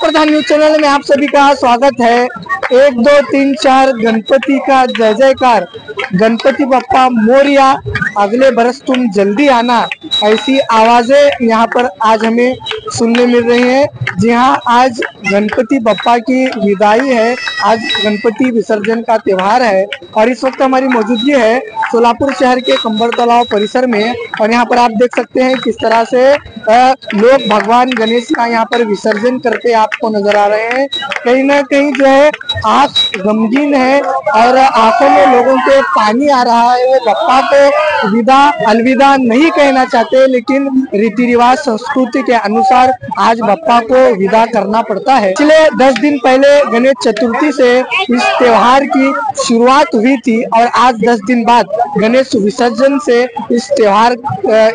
प्रधान news channel में आप सभी का स्वागत है। एक, दो, तीन, चार, गणपति का जय जयकार। गणपति बप्पा मोरिया, अगले बरस तुम जल्दी आना। ऐसी आवाज़ें यहाँ पर आज हमें सुनने मिल रही हैं। जी हाँ आज गणपति बप्पा की विदाई है। आज गणपति विसर्जन का त्यौहार है। और इस वक्त हमारी मौजूदगी है सोलापुर शहर के कंबर तालाब परिसर में। और यहाँ पर आप देख सकते हैं किस तरह से लोग भगवान गणेश का यहाँ पर विसर्जन करते आपको नज़र आ रहे हैं। कहीं ना कहीं जो है, आँख गमगीन है और आँखों में लोगों के पानी आ रहा है। वो बप्पा को विदा अलविदा नहीं कहना चाहते, लेकिन रीति रिवाज संस्कृति के अनुसार आज बप्पा को विदा करना पड़ता है। पिछले दस दिन पहले गणेश चतुर्थी से इस त्योहार की शुरुआत हुई थी और आज दस दिन बाद गणेश विसर्जन से इस त्योहार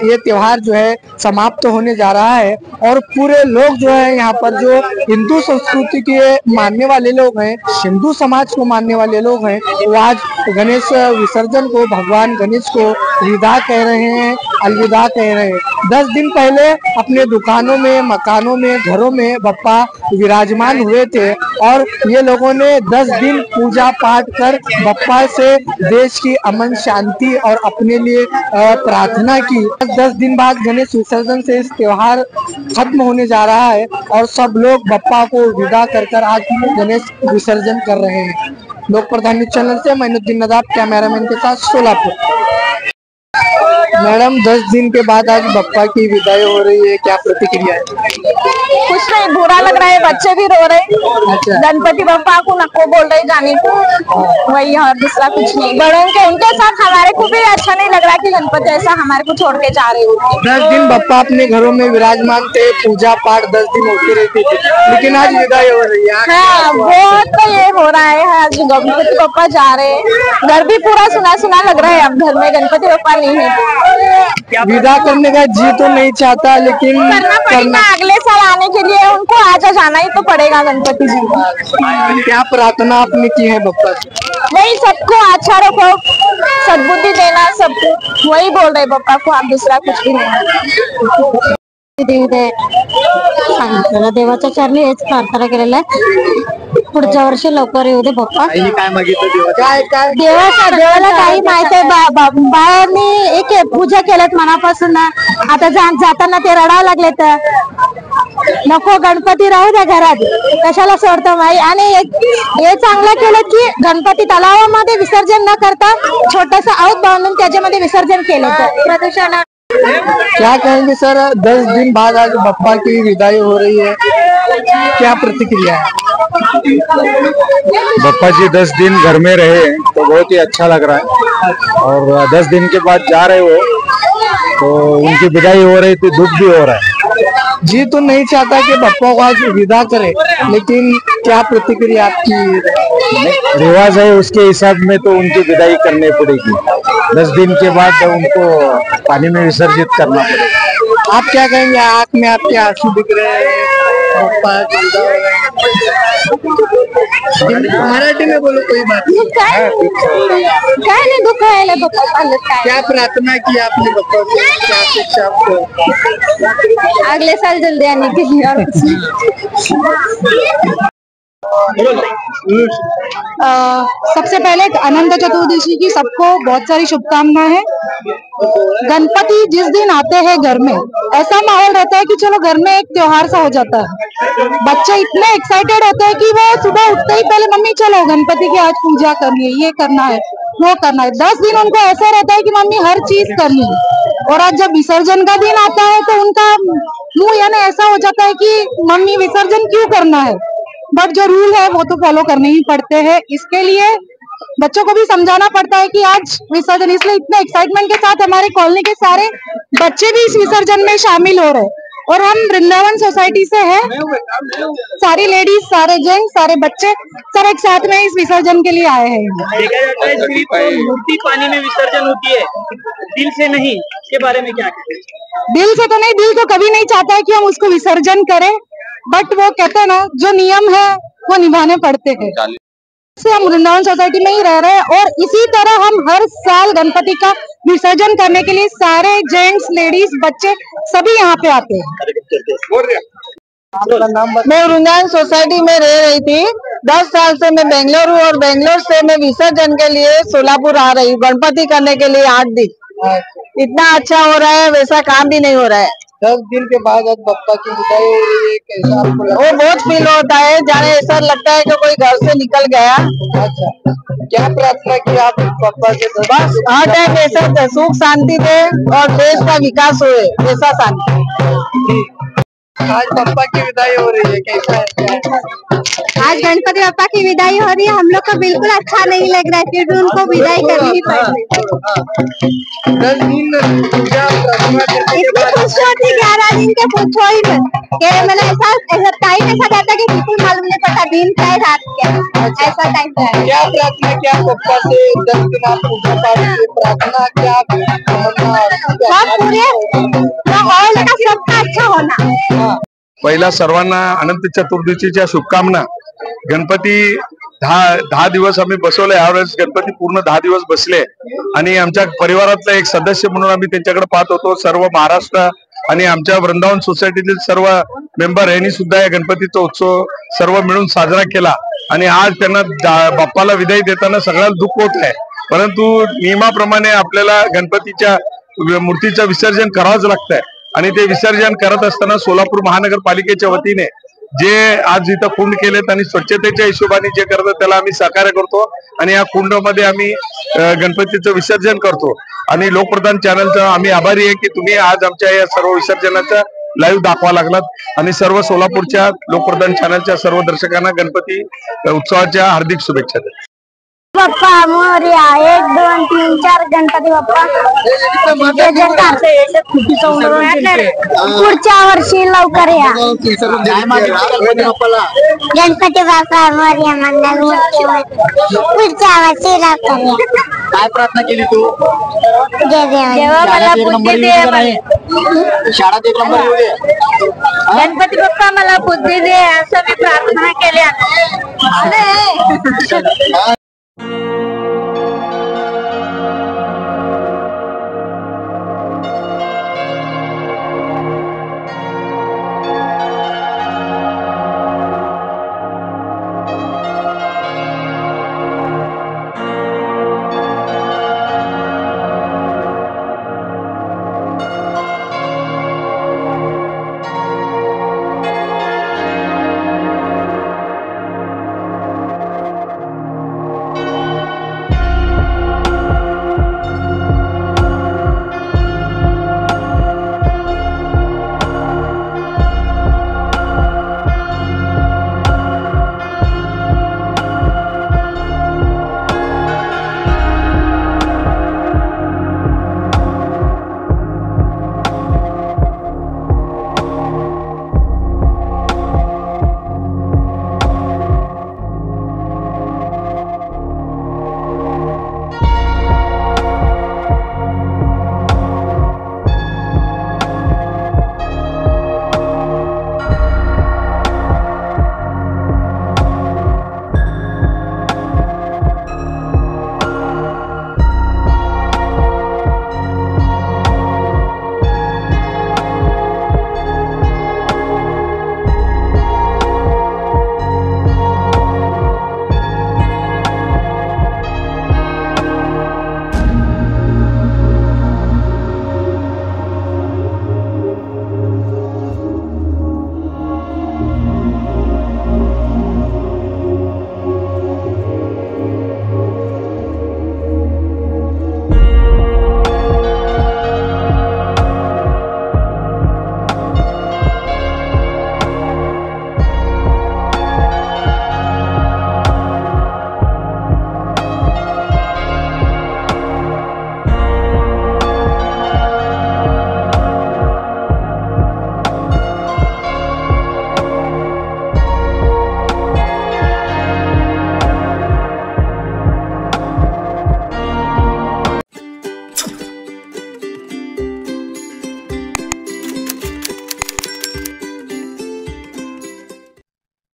ये त्योहार जो है समाप्त होने जा रहा है और पूरे लोग जो है यहाँ पर, जो हिंदू संस्कृति के मानने वाले लोग हैं, हिंदू समाज को मानने वाले लोग हैं, वो आज गणेश विसर्जन को, भगवान गणेश को विदा कह रहे हैं, अलविदा कह रहे हैं। दस दिन पहले अपने दुकानों में, मकानों में, घरों में बप्पा विराजमान हुए थे और ये लोगों ने दस दिन पूजा पाठ कर बप्पा से देश की अमन शांति और अपने लिए प्रार्थना की। दस दिन बाद गणेश विसर्जन से इस त्योहार खत्म होने जा रहा है और सब लोग बप्पा को विदा कर कर आज गणेश विसर्जन कर रहे हैं। लोक प्रधान चैनल से मैनुद्दीन नदाब, कैमरामैन के साथ सोलापुर। मैडम दस दिन के बाद आज बप्पा की विदाई हो रही है क्या प्रतिक्रिया है? कुछ नहीं बुरा लग रहा है बच्चे भी रो रहे हैं। अच्छा। गणपति बप्पा को नको बोल रहे जाने को। वही और दूसरा कुछ नहीं। बड़ों के उनके साथ हमारे को भी अच्छा नहीं लग रहा कि गणपति ऐसा हमारे को छोड़ के जा रहे हो। दस दिन बप्पा अपने घरों में विराजमान थे पूजा पाठ दस दिन होती रहती थी। लेकिन आज विदाई हो रही है। हाँ बहुत ये हो रहा है आज गणपति बप्पा जा रहे हैं। घर भी पूरा सुना सुना लग रहा है अब घर में गणपति बप्पा नहीं है। विदा करने का जी तो नहीं चाहता लेकिन करना पड़ेगा करना अगले साल आने के लिए उनको आज जाना ही तो पड़ेगा गणपति जी। क्या प्रार्थना आपने की है बप्पा से? वही सबको अच्छा रखो सदबुद्धि देना सबको। वही बोल रहे पप्पा को आप दूसरा कुछ भी नहीं। देऊ दे। सांगितलेलं देवाच्या चरणी हेच प्रार्थना केलेलं आहे. पुढच्या वर्षी लवकर येऊ दे बाप्पा. आईने काय मागितलं देवा काय काय देवा देवाला काही माहीत आहे बा- बा- बाळांनी एक पूजा केल्यात मनापासून ना. आता जा- जाताना ते रडावं लागले तर नको गणपती राहू द्या घरात. कशाला सोडतो माई आणि एक- हे चांगलं केलं की गणपती तलावामध्ये विसर्जन न करता छोटस आऊत बांधून त्याच्यामध्ये विसर्जन केलं तर प्रदूषण क्या कहेंगे सर दस दिन बाद आज बप्पा की विदाई हो रही है. क्या प्रतिक्रिया है? बप्पा जी दस दिन घर में रहे तो बहुत ही अच्छा लग रहा है। और दस दिन के बाद जा रहे हो तो उनकी विदाई हो रही थी दुख भी हो रहा है। जी तो नहीं चाहता कि बप्पा को आज विदा करे लेकिन क्या प्रतिक्रिया आपकी? रिवाज है उसके हिसाब में तो उनकी विदाई करनी पड़ेगी। दस दिन के बाद उनको पानी में विसर्जित करना पड़ेगा। आप क्या कहेंगे? आँख में आपके आँसू दिख रहे हैं हो हैं मराठी में बोलो कोई बात नहीं काय काय काय प्रार्थना की आपने क्या आपको अगले साल जल्दी आने के लिए और कुछ। अ, सबसे पहले अनंत चतुर्दशी की सबको बहुत सारी शुभकामनाएँ गणपति जिस दिन आते हैं घर में ऐसा माहौल रहता है कि चलो घर में एक त्योहार सा हो जाता है। बच्चे इतने एक्साइटेड होते हैं कि वो सुबह उठते ही पहले, मम्मी, चलो, गणपति की आज पूजा करनी है, ये करना है, वो करना है। दस दिन उनको ऐसा रहता है कि, मम्मी, हर चीज़ करनी है। और आज जब विसर्जन का दिन आता है तो उनका मुँह यानी ऐसा हो जाता है कि, मम्मी, विसर्जन क्यों करना है? बट जो रूल है, वो तो फॉलो करने ही पड़ते हैं। इसके लिए बच्चों को भी समझाना पड़ता है कि आज विसर्जन इसलिए इतने एक्साइटमेंट के साथ हमारे कॉलोनी के सारे बच्चे भी इस विसर्जन में शामिल हो रहे हैं। और हम वृंदावन सोसाइटी से हैं। सारी लेडीज़ सारे जेंट्स सारे बच्चे सब एक साथ में इस विसर्जन के लिए आए हैं। देखा जाता है सिर्फ़ तो मूर्ति पानी में विसर्जन होती है। दिल से नहीं के बारे में क्या दिल से तो नहीं दिल तो कभी नहीं चाहता है कि हम उसको विसर्जन करें। बट वो कहते हैं ना जो नियम है वो निभाने पड़ते हैं। से हम वृंदावन सोसाइटी में ही रह रहे हैं और इसी तरह हम हर साल गणपति का विसर्जन करने के लिए सारे जेंट्स, लेडीज़, बच्चे सभी यहाँ पे आते हैं। मैं वृंदावन सोसाइटी में रह रही थी। दस साल से मैं बेंगलोर हूँ और बेंगलोर से मैं विसर्जन के लिए सोलापुर आ रही हूँ। गणपति करने के लिए आठ दिन। इतना अच्छा हो रहा है, वैसा काम भी नहीं हो रहा है। दस दिन के बाद आज बप्पा की मिठाई हो रही है कैसा आपको वो बहुत फील होता है जाने ऐसा लगता है कि कोई घर से निकल गया। अच्छा। क्या प्रार्थना की आप पप्पा से? बस हर टाइम ऐसा सुख शांति दे और देश का विकास हो ऐसा शांति। आज पप्पा की विदाई हो रही है कैसा है? आज गणपति बप्पा की विदाई हो रही है। हम लोग को बिल्कुल अच्छा नहीं लग रहा है। फिर भी उनको विदाई करनी ही पड़। रही है दस दिन पूजा प्रार्थना करने के इतनी खुशी होती ग्यारह दिन के पूछो ही कि मतलब ऐसा ऐसा टाइम ऐसा जाता है कि बिल्कुल मालूम नहीं पड़ता। दिन क्या है रात क्या ऐसा टाइम क्या प्रार्थना क्या बप्पा से दस दिन आप पूजा पाठ की प्रार्थना क्या पूरे माहौल का सबका अच्छा होना। पहिला सर्वांना अनंत चतुर्दशीच्या शुभकामना गणपती दहा दहा दिवस आम्ही बसवले यावेळेस गणपती पूर्ण दहा दिवस बसले. आणि आमच्या परिवारातला एक सदस्य म्हणून आम्ही त्यांच्याकडे पाहत होतो सर्व महाराष्ट्र आणि आमच्या वृंदावन सोसायटीतील सर्व मेंबर यांनी सुद्धा या गणपतीचा उत्सव सर्व मिळून साजरा केला. आणि आज त्यांना बाप्पाला विदाई देताना सगळ्याला दुःख होत आहे. परंतु नियमाप्रमाणे आपल्याला गणपतीच्या मूर्तीचं विसर्जन करावंच लागतंय. आणि ते विसर्जन करत असताना सोलापूर महानगरपालिकेच्या वतीने जे आज इथं कुंड केलेत आणि स्वच्छतेच्या हिशोबाने जे करतात त्याला आम्ही सहकार्य करतो आणि या कुंडमध्ये आम्ही गणपतीचं विसर्जन करतो. आणि लोकप्रधान चॅनलचा आम्ही आभारी आहे की तुम्ही आज आमच्या या सर्व विसर्जनाचा लाईव्ह दाखवा लागलात. आणि सर्व सोलापूरच्या लोकप्रधान चॅनलच्या सर्व दर्शकांना गणपती उत्सवाच्या हार्दिक शुभेच्छा द्या बाप्पा मोर्या एक दोन तीन चार गणपती बाप्पा जय जयकार. पुढच्या वर्षी लवकर या. गणपती बाप्पा मोर्या मंगल मूर्ती पुढच्या वर्षी लवकर या. काय प्रार्थना केली तू? जय देव जेव्हा मला शाळेत एक नंबर बुद्धी येऊ दे दे नाही. शाळेत एक नंबर येऊ दे. गणपती बाप्पा मला बुद्धी दे असं मी प्रार्थना केली